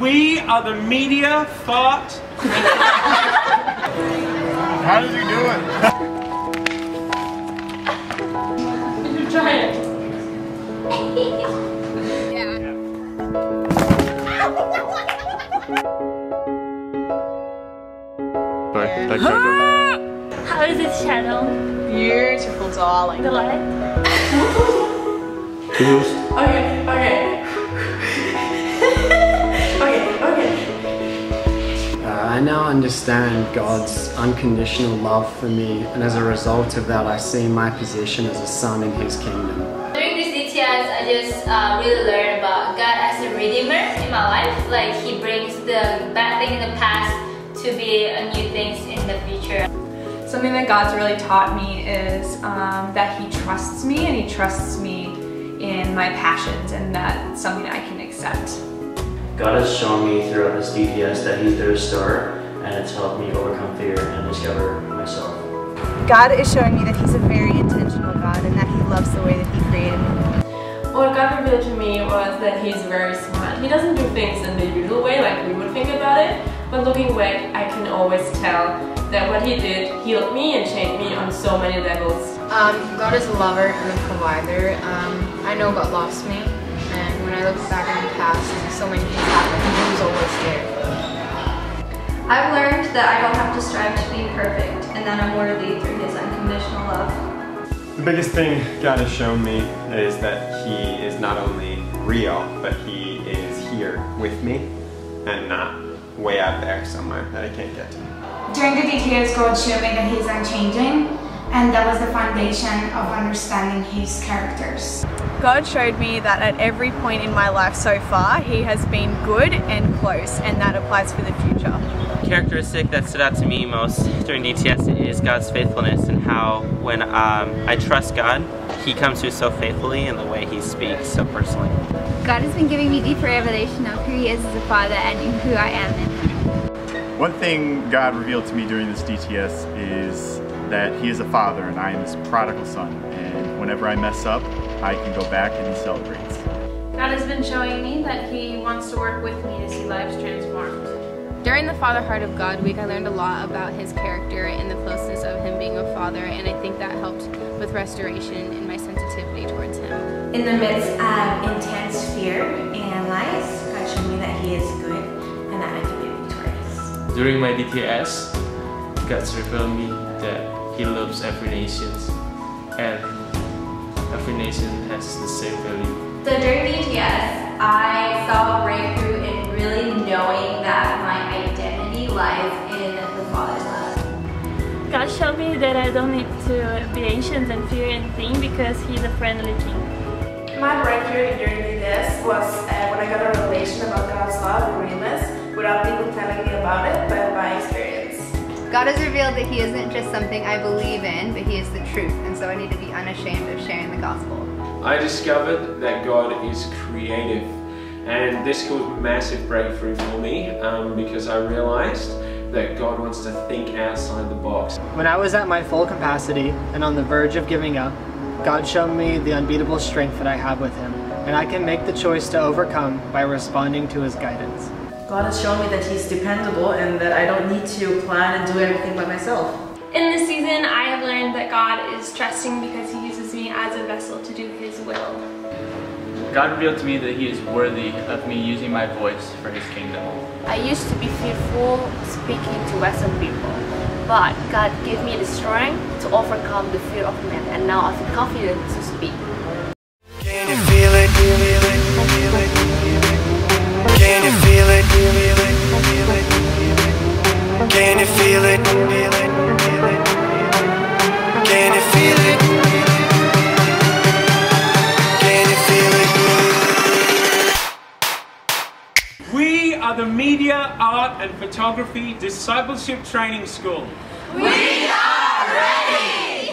We are the media thought. How did you do it? You Try it. How is it shadow? Beautiful, darling. The light? Okay, okay. Now understand God's unconditional love for me, and as a result of that, I see my position as a son in His kingdom. During this DTS, I just uh, really learned about God as a redeemer in my life. Like He brings the bad thing in the past to be a new things in the future. Something that God's really taught me is um, that He trusts me and He trusts me in my passions, and that's something I can accept. God has shown me throughout this DTS that He's the restorer, and it's helped me overcome fear and discover myself. God is showing me that He's a very intentional God and that He loves the way that He created me. What God revealed to me was that He's very smart. He doesn't do things in the usual way like we would think about it, but looking back, I can always tell that what He did healed me and changed me on so many levels. Um, God is a lover and a provider. Um, I know God loves me, and when I look back in the past, so many things happened, and He was always there. I've learned that I don't have to strive to be perfect and that I'm worthy through His unconditional love. The biggest thing God has shown me is that He is not only real, but He is here with me and not way out there somewhere that I can't get to. During the DTS, God showed me that He's unchanging, and that was the foundation of understanding His characters. God showed me that at every point in my life so far, He has been good and close, and that applies for the future. Characteristic that stood out to me most during DTS is God's faithfulness and how when um, I trust God, He comes through so faithfully in the way He speaks so personally. God has been giving me deeper revelation of who He is as a Father and who I am in Him. One thing God revealed to me during this DTS is that He is a Father and I am His prodigal son. And whenever I mess up, I can go back and He celebrates. God has been showing me that He wants to work with me to see lives transformed. During the Father Heart of God week, I learned a lot about his character and the closeness of him being a father, and I think that helped with restoration in my sensitivity towards him. In the midst of intense fear and lies, God showed me that He is good and that I can be victorious. During my DTS, God's revealed me that He loves every nation, and every nation has the same value. So during DTS, I saw a breakthrough in really knowing that my identity lies in the Father's love. God showed me that I don't need to be anxious and fear anything because He's a friendly King. My breakthrough during this was uh, when I got a revelation about God's love and realness without people telling me about it, but by experience. God has revealed that He isn't just something I believe in, but He is the truth, and so I need to be unashamed of sharing the gospel. I discovered that God is creative, and this caused a massive breakthrough for me um, because I realized that God wants to think outside the box. When I was at my full capacity and on the verge of giving up, God showed me the unbeatable strength that I have with Him, and I can make the choice to overcome by responding to His guidance. God has shown me that He's dependable and that I don't need to plan and do everything by myself. In this season, I have learned that God is trusting because He vessel to do His will. God revealed to me that He is worthy of me using my voice for His kingdom. I used to be fearful speaking to Western people, but God gave me the strength to overcome the fear of men, and now I feel confident to speak. We are the Media, Art and Photography Discipleship Training School. We are ready!